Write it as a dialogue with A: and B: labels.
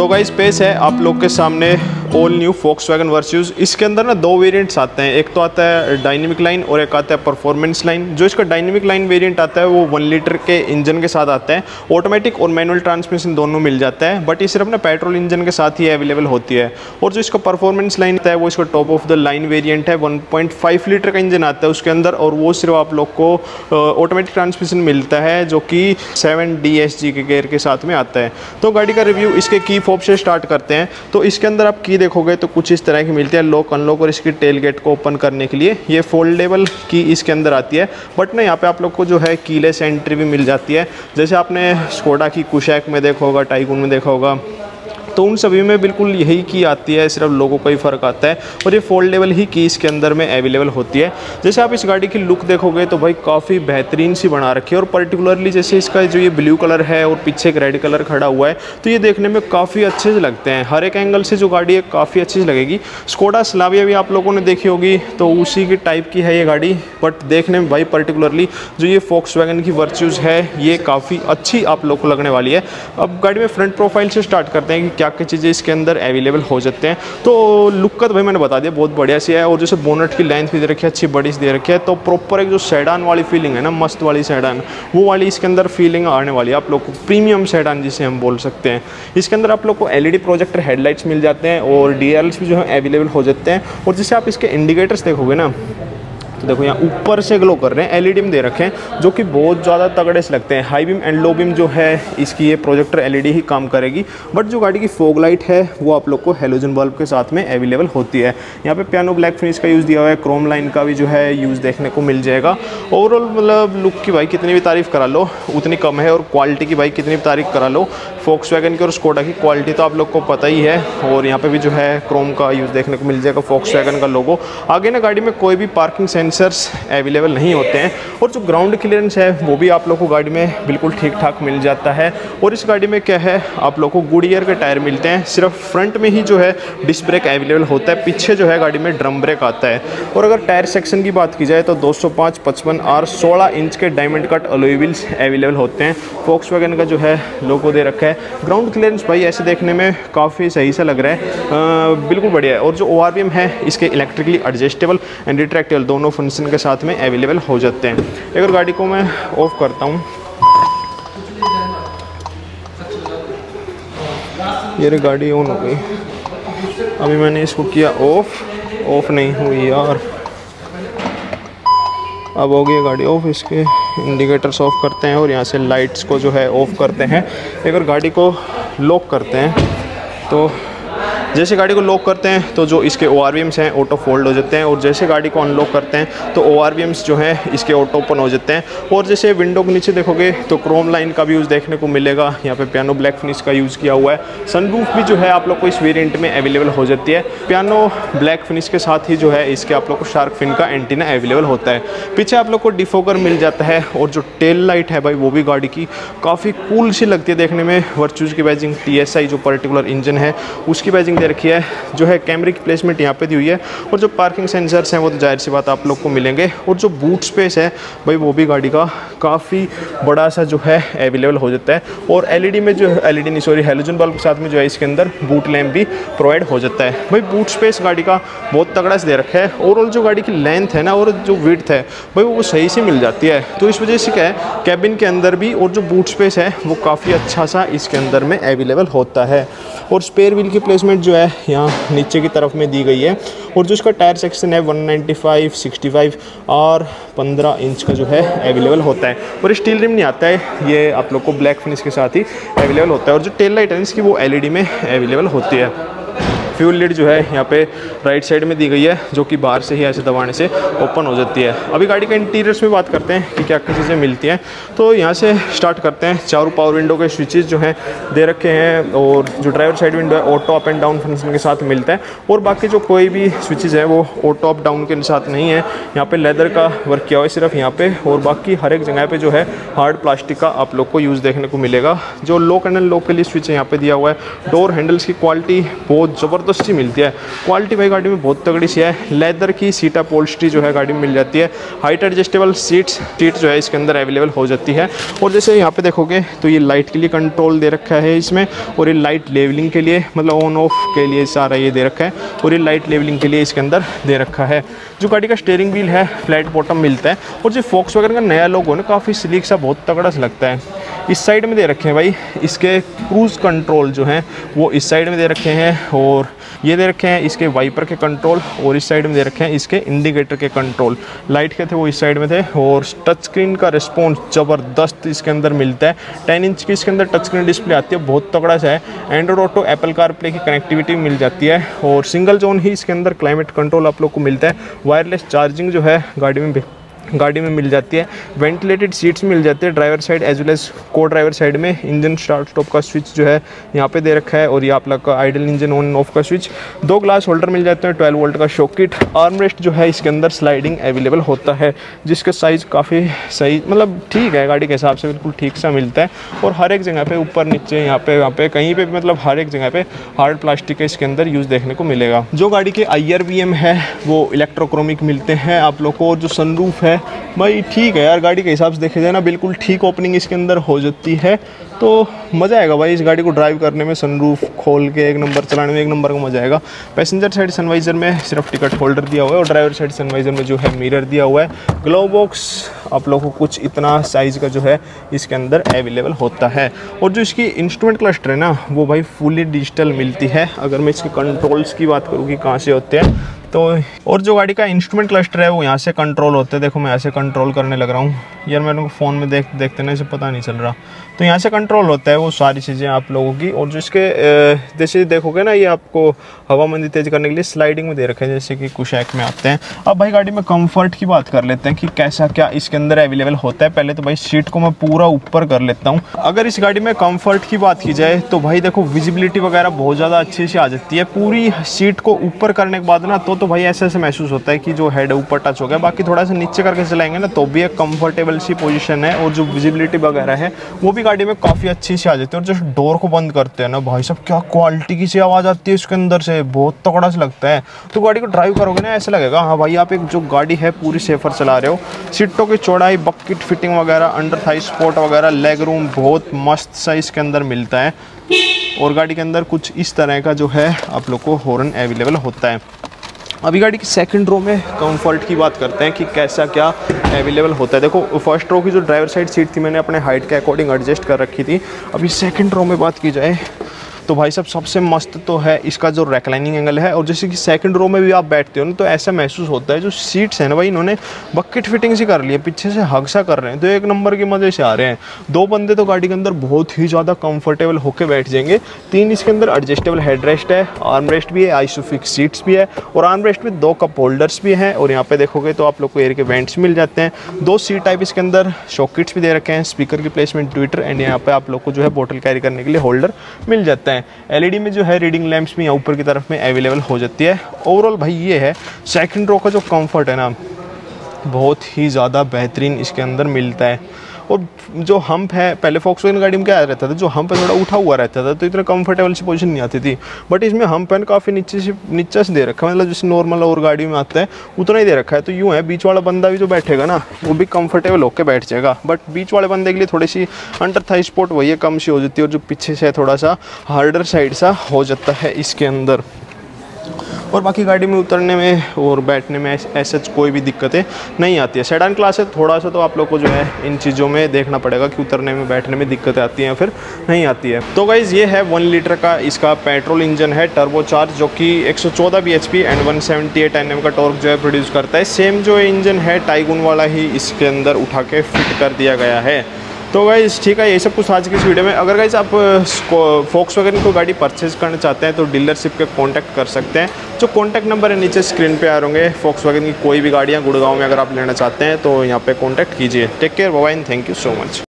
A: तो guys space है आप लोग के सामने। ऑल न्यू फोक्स वैगन वर्स्यूज इसके अंदर ना दो वेरिएंट्स आते हैं। एक तो आता है डायनेमिक लाइन और एक आता है परफॉर्मेंस लाइन जो इसका डायनेमिक लाइन वेरिएंट आता है, वो वन लीटर के इंजन के साथ आता है। ऑटोमेटिक और मैनुअल ट्रांसमिशन दोनों मिल जाता है। बट ये सिर्फ़ ना पेट्रोल इंजन के साथ ही अवेलेबल होती है। और जो इसका परफॉर्मेंस लाइन आता है, वो इसका top of the line variant है। वन लीटर का इंजन आता है उसके अंदर। और वो सिर्फ़ आप लोग को ऑटोमेटिक ट्रांसमिशन मिलता है, जो कि सेवन डी के गेयर के साथ में आता है। तो गाड़ी का रिव्यू इसके की फोप से स्टार्ट करते हैं। तो इसके अंदर आप की देखोगे तो कुछ इस तरह की मिलती है लॉक अनलॉक और इसकी टेल गेट को ओपन करने के लिए। ये फोल्डेबल की इसके अंदर आती है। बट ना, यहाँ पे आप लोग को जो है कीलेस एंट्री भी मिल जाती है। जैसे आपने स्कोडा की कुशैक में देखा होगा टाइगून में देखा होगा तो उन सभी में बिल्कुल यही की आती है, सिर्फ़ लोगों का ही फ़र्क आता है और ये फोल्डेबल ही की इसके अंदर में अवेलेबल होती है। जैसे आप इस गाड़ी की लुक देखोगे तो भाई काफ़ी बेहतरीन सी बना रखी है और पर्टिकुलरली जैसे इसका जो ये ब्लू कलर है और पीछे एक रेड कलर खड़ा हुआ है तो ये देखने में काफ़ी अच्छे से लगते हैं। हर एक एंगल से जो गाड़ी है काफ़ी अच्छी लगेगी। स्कोडा स्लाविया भी आप लोगों ने देखी होगी तो उसी की टाइप की है ये गाड़ी बट देखने में भाई पर्टिकुलरली जो ये फोक्स की वर्च्यूज़ है, ये काफ़ी अच्छी आप लोग को लगने वाली है। अब गाड़ी में फ्रंट प्रोफ़ाइल से स्टार्ट करते हैं कि क्या क्या चीज़ें इसके अंदर अवेलेबल हो जाते हैं। तो लुक का तो भाई मैंने बता दिया, बहुत बढ़िया सी है और जैसे बोनट की लेंथ भी दे रखी है, अच्छी बड़ी दे रखी है। तो प्रॉपर एक जो सैडान वाली फीलिंग है ना, मस्त वाली सैडान वो वाली इसके अंदर फीलिंग आने वाली है। आप लोग को प्रीमियम सैडान जिसे हम बोल सकते हैं। इसके अंदर आप लोग को एल प्रोजेक्टर हेडलाइट्स मिल जाते हैं और डी भी जो है अवेलेबल हो जाते हैं। और जैसे आप इसके इंडिकेटर्स देखोगे ना तो देखो यहाँ ऊपर से ग्लो कर रहे हैं एलईडी में दे रखे हैं, जो कि बहुत ज़्यादा तगड़े से लगते हैं। High beam and low beam जो है, इसकी ये प्रोजेक्टर एलईडी ही काम करेगी। बट जो गाड़ी की फोग लाइट है, वो आप लोग को हेलोजन बल्ब के साथ में अवेलेबल होती है। यहाँ पे पियानो ब्लैक फिनिश का यूज़ दिया हुआ है क्रोम लाइन का भी जो है यूज़ देखने को मिल जाएगा। ओवरऑल मतलब लुक की भाई कितनी भी तारीफ़ करा लो, उतनी कम है और क्वालिटी की भाई कितनी भी तारीफ़ करा लो। फोक्स वैगन की और स्कोडा की क्वालिटी तो आप लोग को पता ही है और यहाँ पे भी जो है क्रोम का यूज़ देखने को मिल जाएगा फोक्स वैगन का लोगो आगे ना गाड़ी में कोई भी पार्किंग सेंसर्स अवेलेबल नहीं होते हैं। और जो ग्राउंड क्लियरेंस है, वो भी आप लोग को गाड़ी में बिल्कुल ठीक ठाक मिल जाता है। और इस गाड़ी में क्या है, आप लोग को गुड ईयर के टायर मिलते हैं। सिर्फ़ फ्रंट में ही जो है डिस्क ब्रेक अवेलेबल होता है। पीछे जो है, गाड़ी में ड्रम ब्रेक आता है। और अगर टायर सेक्शन की बात की जाए तो 205 55 और 16 इंच के डायमंड कट अलोई अवेलेबल होते हैं। फोक्स का जो है लोगो दे रखा है। ग्राउंड क्लियरेंस भाई, ऐसे देखने में काफ़ी सही सा लग रहा है। बिल्कुल बढ़िया है। और जो ओ है, इसके इलेक्ट्रिकली एडजस्टेबल एंड रिट्रैक्टेबल दोनों फ़ंक्शन के साथ में अवेलेबल हो जाते हैं। अगर गाड़ी को मैं ऑफ़ करता हूँ। ये गाड़ी ऑन हो गई। अभी मैंने इसको किया ऑफ़ ऑफ़ नहीं हुई यार। अब हो गई गाड़ी ऑफ़ इसके इंडिकेटर्स ऑफ़ करते हैं और यहाँ से लाइट्स को जो है ऑफ़ करते हैं। अगर गाड़ी को लॉक करते हैं। तो जैसे गाड़ी को लॉक करते हैं तो जो इसके ओ हैं ऑटो फोल्ड हो जाते हैं, और जैसे गाड़ी को अनलॉक करते हैं तो ओ जो हैं, इसके ऑटो ओपन हो जाते हैं। और जैसे विंडो के नीचे देखोगे तो क्रोम लाइन का भी यूज़ देखने को मिलेगा। यहाँ पे पियानो ब्लैक फिनिश का यूज़ किया हुआ है। सनरूफ भी जो है, आप लोग को इस वेरियंट में अवेलेबल हो जाती है। पियानो ब्लैक फिनिश के साथ ही जो है, इसके आप लोग को शार्क फिन का एंटीना अवेलेबल होता है। पीछे आप लोग को डिफोकर मिल जाता है, और जो टेल लाइट है भाई, वो भी गाड़ी की काफ़ी कूल सी लगती है देखने में। वर्चूज की बैजिंग TSI जो पर्टिकुलर इंजन है, उसकी बैजिंग दे रखी है, जो है कैमरे की प्लेसमेंट यहाँ पे दी हुई है और जो पार्किंग सेंसर्स हैं वो तो ज़ाहिर सी बात आप लोग को मिलेंगे और जो बूट स्पेस है, भाई वो भी गाड़ी का काफ़ी बड़ा सा जो है अवेलेबल हो जाता है और एलईडी में जो एलईडी नहीं सॉरी हेलोजन बल्ब के साथ में जो है इसके अंदर बूट लैम्प भी प्रोवाइड हो जाता है। भाई बूट स्पेस गाड़ी का बहुत तगड़ा से दे रखा है ओवरऑल जो गाड़ी की लेंथ है ना और जो विड्थ है, भाई वो सही से मिल जाती है। तो इस वजह से क्या है कैबिन के अंदर भी और जो बूट स्पेस है, वो काफ़ी अच्छा सा इसके अंदर में अवेलेबल होता है। और स्पेयर व्हील की प्लेसमेंट जो है यहाँ नीचे की तरफ़ में दी गई है और जो इसका टायर सेक्शन है 195, 65 और 15 इंच का जो है अवेलेबल होता है। और स्टील रिम नहीं आता है ये आप लोग को ब्लैक फिनिश के साथ ही अवेलेबल होता है और जो टेल लाइट है इसकी वो एलईडी में अवेलेबल होती है। फ्यूल लीड जो है यहाँ पे राइट साइड में दी गई है, जो कि बाहर से ही ऐसे दबाने से ओपन हो जाती है। अभी गाड़ी के इंटीरियर्स में बात करते हैं कि क्या क्या चीज़ें मिलती हैं। तो यहाँ से स्टार्ट करते हैं। चारों पावर विंडो के स्विचेज जो हैं, दे रखे हैं और जो ड्राइवर साइड विंडो है auto up and down function के साथ मिलता है। और बाकी जो कोई भी स्विचेज हैं, वो ऑटो अप डाउन के साथ नहीं है। यहाँ पर लेदर का वर्क किया हुआ है सिर्फ़ यहाँ पर और बाकी हर एक जगह पर जो है हार्ड प्लास्टिक का आप लोग को यूज़ देखने को मिलेगा। जो लॉक एंड लॉक के लिए स्विच यहाँ पर दिया हुआ है डोर हैंडल्स की क्वालिटी बहुत ज़बरदस्त ज़बरदस्त मिलती है। क्वालिटी भाई गाड़ी में बहुत तगड़ी सी है। लेदर की सीटा पोल्स्ट्री जो है गाड़ी में मिल जाती है। हाइट एडजस्टेबल सीट्स सीट जो है इसके अंदर अवेलेबल हो जाती है। और जैसे यहाँ पे देखोगे तो ये लाइट के लिए कंट्रोल दे रखा है इसमें। और ये लाइट लेवलिंग के लिए मतलब ऑन ऑफ़ के लिए सारा ये दे रखा है। और ये लाइट लेवलिंग के लिए इसके अंदर दे रखा है। जो गाड़ी का स्टेयरिंग व्हील है फ्लैट बॉटम मिलता है। और जो फोक्स वगैरह का नया लोगो ना, काफ़ी स्लीक सा, बहुत तगड़ा सा लगता है। इस साइड में दे रखे हैं भाई। इसके क्रूज़ कंट्रोल जो हैं, वो इस साइड में दे रखे हैं और ये दे रखे हैं इसके वाइपर के कंट्रोल और इस साइड में दे रखे हैं इसके इंडिकेटर के कंट्रोल। लाइट के थे वो इस साइड में थे और टच स्क्रीन का रिस्पॉन्स ज़बरदस्त इसके अंदर मिलता है। टेन इंच की इसके अंदर टच स्क्रीन डिस्प्ले आती है, बहुत तगड़ा सा है। Android Auto Apple CarPlay की कनेक्टिविटी मिल जाती है और सिंगल जोन ही इसके अंदर क्लाइमेट कंट्रोल आप लोग को मिलता है। वायरलेस चार्जिंग जो है, गाड़ी में गाड़ी में मिल जाती है। वेंटिलेटेड सीट्स मिल जाती है driver side as well as co driver side में। इंजन स्टार्ट स्टॉप का स्विच जो है यहाँ पे दे रखा है और ये आप लोग का आइडल इंजन ऑन ऑफ़ का स्विच दो ग्लास होल्डर मिल जाते हैं ट्वेल्व वोल्ट का शॉक किट आर्म रेस्ट जो है इसके अंदर स्लाइडिंग अवेलेबल होता है, जिसका साइज़ काफ़ी सही मतलब ठीक है, गाड़ी के हिसाब से बिल्कुल ठीक सा मिलता है। और हर एक जगह पर ऊपर नीचे यहाँ पे यहाँ पे कहीं पर भी मतलब हर एक जगह पे हार्ड प्लास्टिक का इसके अंदर यूज़ देखने को मिलेगा। जो गाड़ी के आईआरवीएम है, वो इलेक्ट्रोक्रोमिक मिलते हैं आप लोग को। और जो सनरूफ है भाई, ठीक है यार, गाड़ी के हिसाब से देखे जाए ना, बिल्कुल ठीक ओपनिंग इसके अंदर हो जाती है। तो मज़ा आएगा भाई इस गाड़ी को ड्राइव करने में सनरूफ खोल के एक नंबर चलाने में, एक नंबर का मज़ा आएगा। पैसेंजर साइड सनवाइज़र में सिर्फ़ टिकट होल्डर दिया हुआ है और ड्राइवर साइड सनवाइज़र में जो है मिरर दिया हुआ है। ग्लो बॉक्स आप लोगों को कुछ इतना साइज़ का जो है इसके अंदर अवेलेबल होता है। और जो इसकी इंस्ट्रूमेंट क्लस्टर है ना, वो भाई फुली डिजिटल मिलती है। अगर मैं इसके कंट्रोल्स की बात करूँ कि कहाँ से होते हैं तो और जो गाड़ी का इंस्ट्रूमेंट क्लस्टर है, वो यहाँ से कंट्रोल होते हैं। देखो, मैं ऐसे कंट्रोल करने लग रहा हूँ। यार, मेरे को फ़ोन में देख, देखते ना, इसे पता नहीं चल रहा। तो यहाँ से कंट्रोल होता है वो सारी चीज़ें आप लोगों की। और जो इसके जैसे देखोगे ना, ये आपको हवा मंदी तेज करने के लिए स्लाइडिंग में दे रखे हैं, जैसे कि कुशैक में आते हैं। अब भाई, गाड़ी में कंफर्ट की बात कर लेते हैं कि कैसा, क्या इसके अंदर अवेलेबल होता है। पहले तो भाई सीट को मैं पूरा ऊपर कर लेता हूँ। अगर इस गाड़ी में कंफर्ट की बात की जाए तो भाई, देखो विजिबिलिटी वगैरह बहुत ज़्यादा अच्छी से आ जाती है। पूरी सीट को ऊपर करने के बाद ना तो तो भाई ऐसे ऐसे महसूस होता है कि जो हेड ऊपर टच हो गया, बाकी थोड़ा सा नीचे करके चलाएँगे ना तो भी एक कंफर्टेबल सी पोजीशन है और जो विजिबिलिटी वगैरह है, वो भी गाड़ी में काफ़ी अच्छी सी आ जाती है और जो डोर को बंद करते हैं ना भाई साहब, क्या क्वालिटी की सी आवाज़ आती है उसके अंदर से? बहुत तगड़ा से लगता है। तो गाड़ी को ड्राइव करोगे ना, ऐसा लगेगा हाँ भाई आप एक जो गाड़ी है पूरी सेफर चला रहे हो। सीटों की चौड़ाई बकेट फिटिंग वगैरह अंडर थाई स्पोर्ट वगैरह लेग रूम बहुत मस्त सा इसके अंदर मिलता है। और गाड़ी के अंदर कुछ इस तरह का जो है, आप लोग को हॉर्न अवेलेबल होता है। अभी गाड़ी की सेकंड रो में कंफर्ट की बात करते हैं कि कैसा क्या अवेलेबल होता है। देखो फ़र्स्ट रो की जो ड्राइवर साइड सीट थी, मैंने अपने हाइट के अकॉर्डिंग एडजस्ट कर रखी थी। अभी सेकंड रो में बात की जाए तो भाई साहब, सबसे मस्त तो है इसका जो रेक्लाइनिंग एंगल है और जैसे कि सेकंड रो में भी आप बैठते हो ना तो ऐसा महसूस होता है जो सीट्स हैं ना भाई, इन्होंने बकेट फिटिंग से कर लिया पीछे से हगसा कर रहे हैं। तो एक नंबर के मज़े से आ रहे हैं। दो बंदे तो गाड़ी के अंदर बहुत ही ज़्यादा कंफर्टेबल होकर बैठ जाएँगे। तीन इसके अंदर एडजस्टेबल हेड है आर्म रेस्ट भी है आइसोफिक सीट्स भी है और आर्म रेस्ट में दो कप होल्डर्स भी हैं और यहाँ पे देखोगे तो आप लोग को एयर के वेंट्स मिल जाते हैं। दो सीट टाइप इसके अंदर शॉकेट्स भी दे रखे हैं स्पीकर की प्लेसमेंट ट्विटर एंड यहाँ पे आप लोग को जो है बोटल कैरी करने के लिए होल्डर मिल जाता है। एलईडी में जो है रीडिंग लैंप्स यहाँ ऊपर की तरफ़ में अवेलेबल हो जाती है। ओवरऑल भाई ये है सेकंड रो का जो कंफर्ट है ना, बहुत ही ज़्यादा बेहतरीन इसके अंदर मिलता है। और जो हम्प है, पहले फॉक्स गाड़ी में क्या रहता था? जो हम्प है थोड़ा उठा हुआ रहता था तो इतना कंफर्टेबल सी पोजीशन नहीं आती थी। बट इसमें हम्प है काफ़ी नीचे से नीचे से दे रखा है। मतलब जैसे नॉर्मल और गाड़ी में आता है, उतना ही दे रखा है। तो यूँ है, बीच वाला बंदा भी जो बैठेगा ना, वो भी कंफर्टेबल होकर बैठ जाएगा। बट बीच वाले बंदे के लिए थोड़ी सी अंडर थाई स्पोर्ट वही कम सी हो जाती है, और जो पीछे से थोड़ा सा हार्डर साइड सा हो जाता है इसके अंदर। और बाकी गाड़ी में उतरने में और बैठने में ऐसे कोई भी दिक्कतें नहीं आती है। सेडान क्लास है, थोड़ा सा तो आप लोग को जो है इन चीज़ों में देखना पड़ेगा कि उतरने में, बैठने में दिक्कतें आती हैं फिर नहीं आती है। तो गाइज़ ये है वन लीटर का इसका पेट्रोल इंजन है टर्बो चार्ज जो कि 114 बीएचपी एंड 178 एनएम का टॉर्क जो है प्रोड्यूस करता है। सेम जो इंजन है टाइगुन वाला ही इसके अंदर उठा के फिट कर दिया गया है। तो गाइज़ ठीक है, ये सब कुछ आज की इस वीडियो में। अगर गाइज़ आप फोक्स वगैरह को गाड़ी परचेज करना चाहते हैं तो डीलरशिप के कांटेक्ट कर सकते हैं। जो कांटेक्ट नंबर है, नीचे स्क्रीन पे आ होंगे। फोक्स वगैरह की कोई भी गाड़ियाँ गुड़गांव में अगर आप लेना चाहते हैं तो यहाँ पे कांटेक्ट कीजिए। Take care bye thank you so much